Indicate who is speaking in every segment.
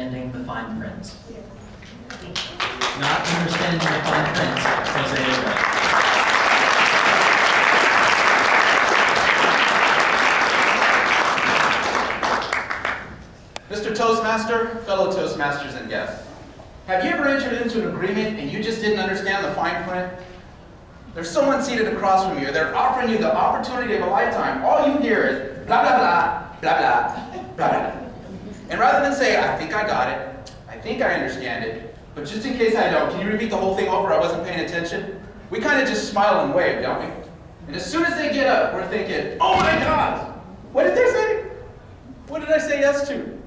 Speaker 1: understanding the fine print. Not understanding the fine print, Jose Rivera.
Speaker 2: Mr. Toastmaster, fellow Toastmasters and guests, have you ever entered into an agreement and you just didn't understand the fine print? There's someone seated across from you. They're offering you the opportunity of a lifetime. All you hear is blah, blah, blah, blah, blah, blah, blah. Rather than say, I think I got it, I think I understand it, but just in case I don't, can you repeat the whole thing over? I wasn't paying attention. We kind of just smile and wave, don't we? And as soon as they get up, we're thinking, oh my God, what did they say? What did I say yes to?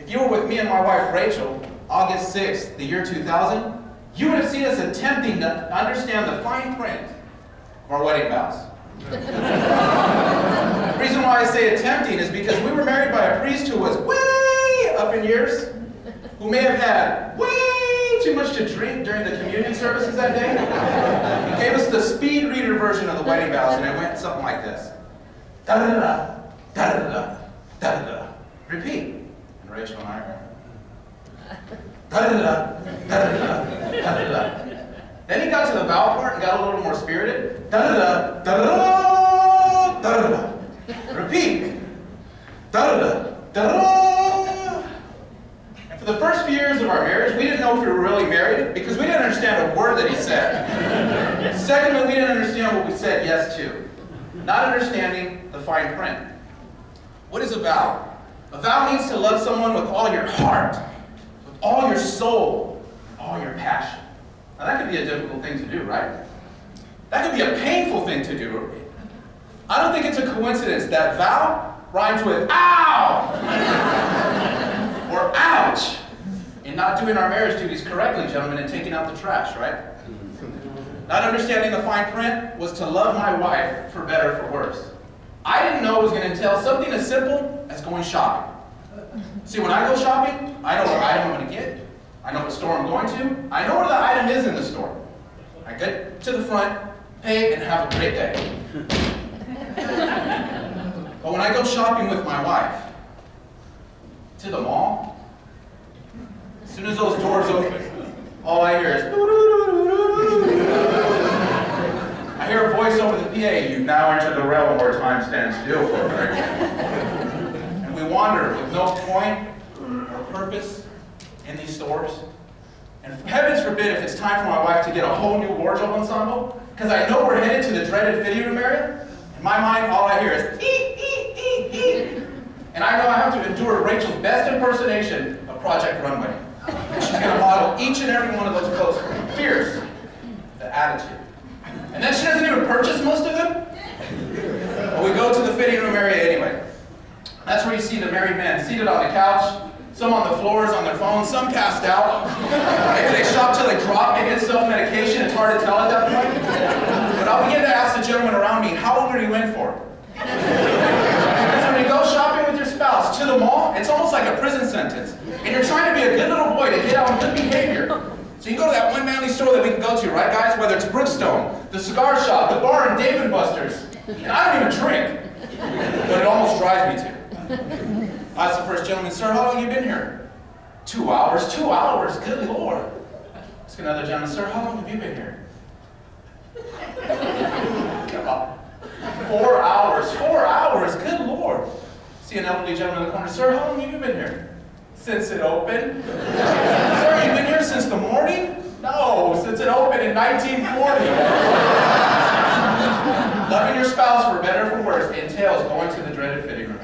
Speaker 2: If you were with me and my wife Rachel, August 6th, the year 2000, you would have seen us attempting to understand the fine print of our wedding vows. the reason why I say attempting is because we were married by a priest who was way up in years, who may have had way too much to drink during the communion services that day. He gave us the speed reader version of the wedding vows, and it went something like this. Da da da da da da da-da-da. Repeat. And Rachel and I are. Da da da da da da da da. Then he got to the vow part and got a little more spirited. Da-da-da, da da da da da da. Repeat. Da da da da da. And for the first few years of our marriage, we didn't know if we were really married because we didn't understand a word that he said. Secondly, we didn't understand what we said yes to. Not understanding the fine print. What is a vow? A vow means to love someone with all your heart, with all your soul, all your passion. Now that could be a difficult thing to do, right? That could be a painful thing to do. I don't think it's a coincidence that vow rhymes with ow or ouch in not doing our marriage duties correctly, gentlemen, and taking out the trash, right? Not understanding the fine print was to love my wife for better or for worse. I didn't know it was going to entail something as simple as going shopping. See, when I go shopping, I know what item I'm going to get. I know what store I'm going to. I know where the item is in the store. I get to the front, pay, and have a great day. but when I go shopping with my wife, to the mall, as soon as those doors open, all I hear is I hear a PA, you've now entered the realm where time stands still for a minute. and we wander with no point or purpose in these stores. And heavens forbid if it's time for my wife to get a whole new wardrobe ensemble, because I know we're headed to the dreaded fitting room area. In my mind, all I hear is ee, ee, ee, ee. And I know I have to endure Rachel's best impersonation of Project Runway. And she's going to model each and every one of those clothes. Fierce. The attitude. And then she doesn't even purchase most of them. But we go to the fitting room area anyway. That's where you see the married men seated on the couch, some on the floors on their phones, some passed out. Maybe they shop till they drop, maybe it's self-medication, it's hard to tell at that point. But I'll begin to ask the gentlemen around me, how old are you in for? Because when you go shopping with your spouse to the mall, it's almost like a prison sentence. And you're trying to be a good little boy to get out on good behavior. So you go to that one manly store that we can go to, right guys? Whether it's Brookstone, the cigar shop, the bar in Dave & Buster's. And I don't even drink, but it almost drives me to. Asked the first gentleman, sir, how long have you been here? Two hours, two hours, good lord. Ask another gentleman, sir, how long have you been here? Four hours, four hours, good lord. See an elderly gentleman in the corner, sir, how long have you been here? Since it opened. sir, you've been here since the morning? No, since it opened in 1940. Loving your spouse for better or for worse entails going to the dreaded fitting room.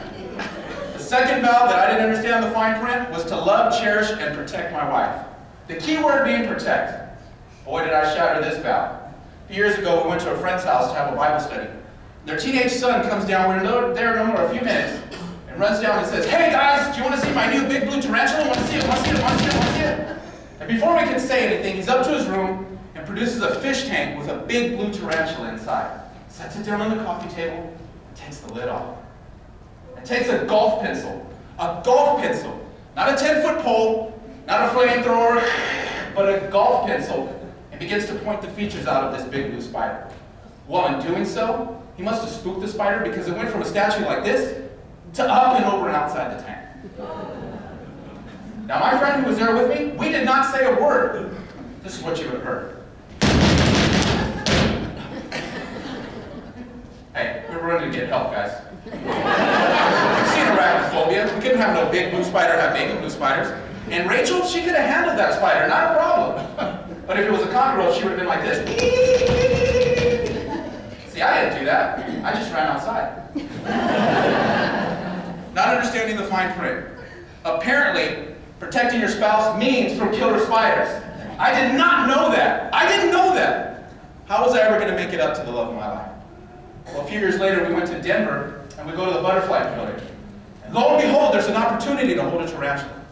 Speaker 2: The second vow that I didn't understand the fine print was to love, cherish, and protect my wife. The key word being protect. Boy, did I shatter this vow. A few years ago, we went to a friend's house to have a Bible study. Their teenage son comes down, we're there no more a few minutes, and runs down and says, Hey guys, do you want to see my new big blue tarantula? Want to see it, want to see it, want to see it, want to see it? And before we can say anything, he's up to his room and produces a fish tank with a big blue tarantula inside. Sets it down on the coffee table, takes the lid off. And takes a golf pencil, a golf pencil, not a 10-foot pole, not a flamethrower, but a golf pencil, and begins to point the features out of this big blue spider. While in doing so, he must have spooked the spider because it went from a statue like this to up and over and outside the tank. Now, my friend who was there with me, we did not say a word. This is what you would have heard. Hey, we're running to get help, guys. Arachnophobia. We couldn't have no big blue spider have baby blue spiders. And Rachel, she could have handled that spider, not a problem. But if it was a cockroach, she would have been like this. See, I didn't do that. I just ran outside. not understanding the fine print. Apparently, protecting your spouse means from killer spiders. I did not know that. I didn't know that. How was I ever going to make it up to the love of my life? Well, a few years later, we went to Denver, and we go to the butterfly pavilion. Lo and behold, there's an opportunity to hold a tarantula.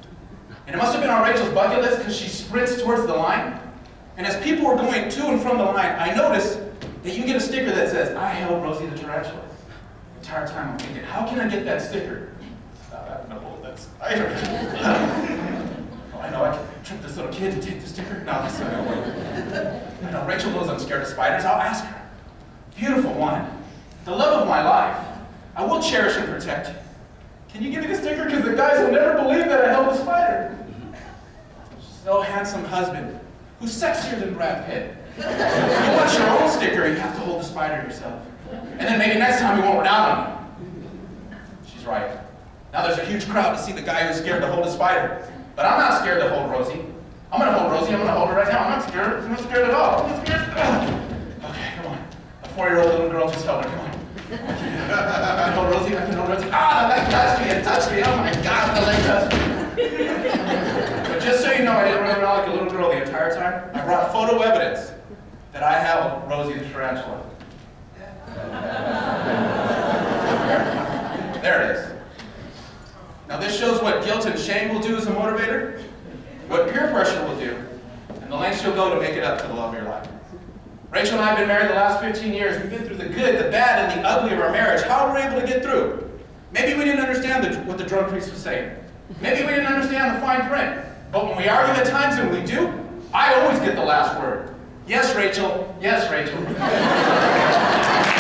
Speaker 2: And it must have been on Rachel's bucket list because she sprints towards the line. And as people were going to and from the line, I noticed that you get a sticker that says, I held Rosie the tarantula. The entire time I'm thinking, how can I get that sticker? Uh, no, that's spider. oh, I know I can trick this little kid to take the sticker. No, that's not gonna. I know Rachel knows I'm scared of spiders. I'll ask her. Beautiful one, the love of my life. I will cherish and protect you. Can you give me the sticker? Because the guys will never believe that I held the spider. So handsome husband, who's sexier than Brad Pitt. You want your own sticker, you have to hold the spider yourself. And then maybe next time you won't run out on me. She's right. Now there's a huge crowd to see the guy who's scared to hold a spider. But I'm not scared to hold Rosie. I'm gonna hold Rosie, I'm gonna hold her right now. I'm not scared. I'm not scared at all. I'm not scared. Okay, come on. A four-year-old little girl just held her. Come on. I can hold Rosie, I can hold Rosie. Ah, the leg touched me, it touched me. Oh my God, the leg touched me. but just so you know, I didn't run around like a little girl the entire time. I brought photo evidence that I held Rosie the tarantula. There it is. Now this shows what guilt and shame will do as a motivator, what peer pressure will do, and the lengths you'll go to make it up to the love of your life. Rachel and I have been married the last 15 years. We've been through the good, the bad, and the ugly of our marriage. How were we able to get through? Maybe we didn't understand the, what the drug priest was saying. Maybe we didn't understand the fine print. But when we argue at times, and we do, I always get the last word. Yes, Rachel. Yes, Rachel.